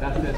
Danke.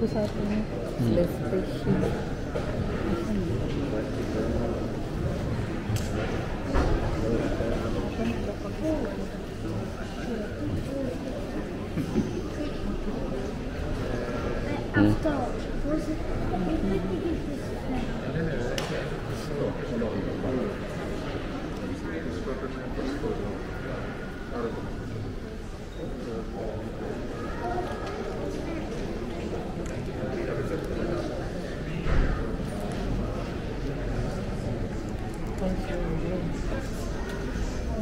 कुछ आते हैं? हम्म।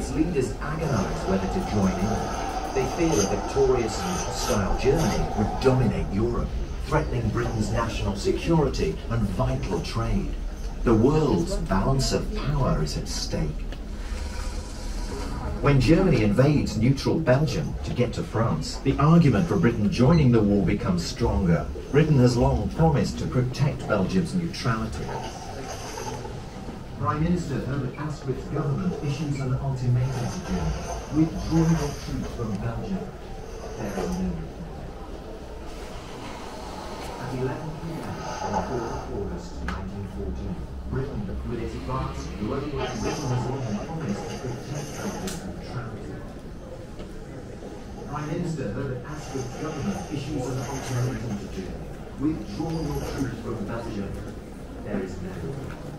Its leaders agonize whether to join in. They fear a victorious and hostile Germany would dominate Europe, threatening Britain's national security and vital trade. The world's balance of power is at stake. When Germany invades neutral Belgium to get to France, the argument for Britain joining the war becomes stronger. Britain has long promised to protect Belgium's neutrality. Prime Minister Herbert Asquith's government issues an ultimatum to Germany. Withdraw your troops from Belgium. There are no At 11 p.m. on the 4th of August 1914, Britain, with its vast global long promised to protect Belgium's neutrality. Prime Minister Herbert Asquith's government issues an ultimatum to Germany. Withdraw your troops from Belgium. There is no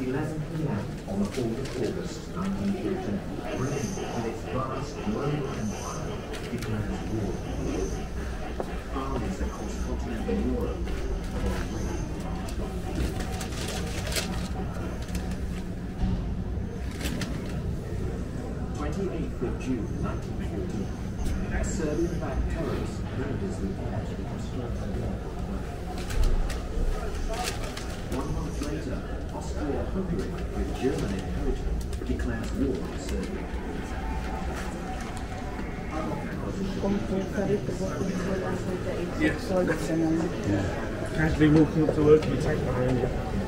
11 p.m. on the 4th of August 1914, Britain, with its vast global empire, declares war. Armies across continental Europe are away. Twenty-eighth of June, 1914. Serbian-backed terrorists murders the edge of Austria. Later, Austria-Hungary, with German encouragement, declares war on Serbia. To work in the age of Yes. 12 ka naman. Casually walking up to work and attacked by earlier.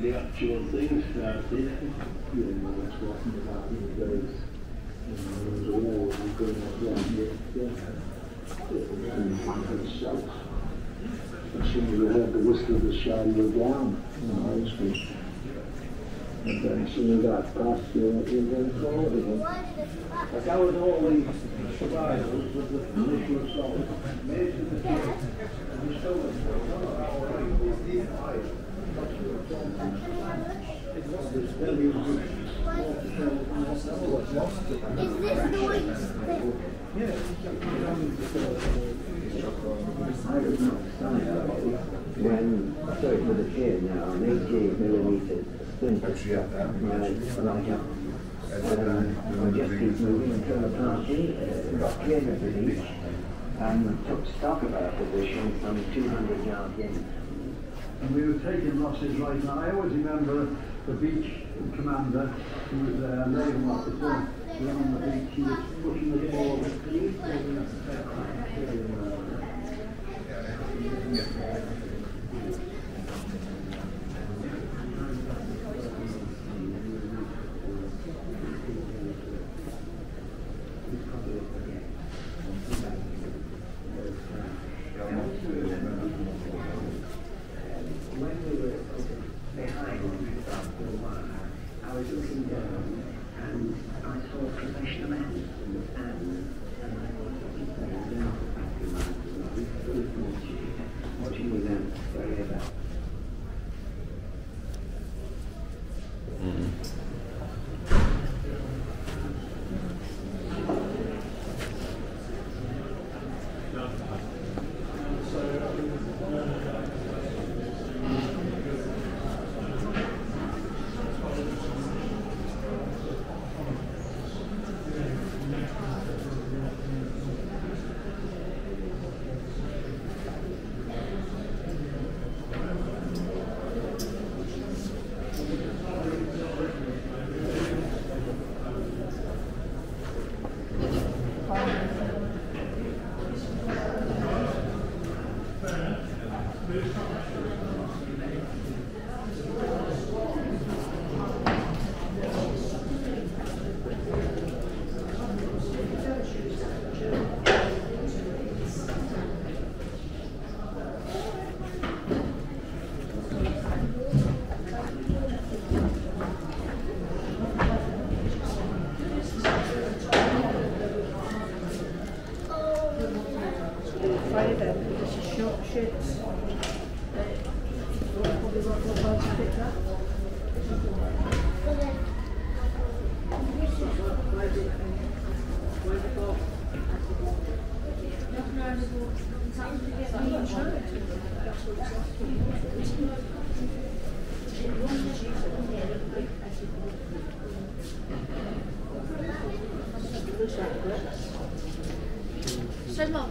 The actual thing started. Uh, you know what's talking about these days. You know, there was a war going on around here. Yeah. In. As soon as we heard the whistle of the shot, you were down. Know, it's good. And then as soon as that passed, you were were going forward again. Like I was the survivors of the initial assault. Uh, uh, is this noise thing? when so it would appear now an 88 millimeter yeah, just moving the uh, the and took stock of our position from 200 yards in. And we were taking losses right now. I always remember the beach commander who was a naval officer. On the beach, he was pushing us forward. I was looking down and I saw professional men and watching me then very about. Friday then, this is short that. Says mum.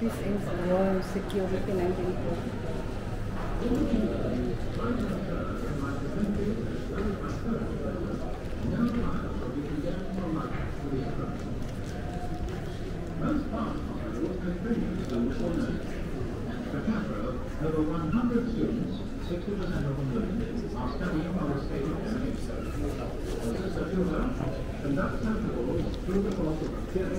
This is Royal Security Landing. Over 100 students, 60% of them are studying a state through the course of theory and practice aided by the naval and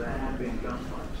there had been gunfights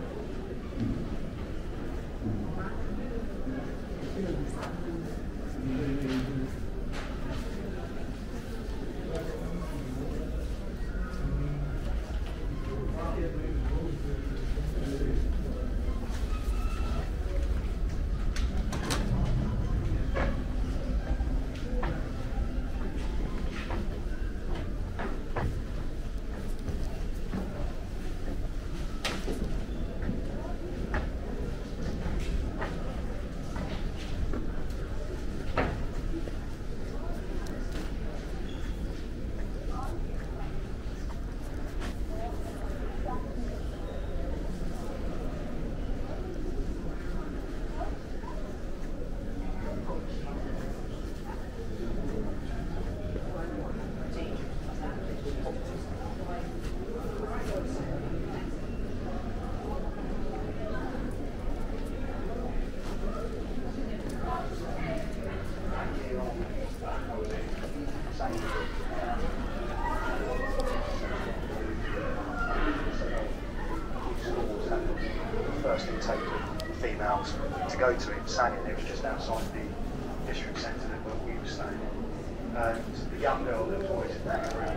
go to it, sang it. It was just outside the district centre that we were staying. And the young girl that was always hanging around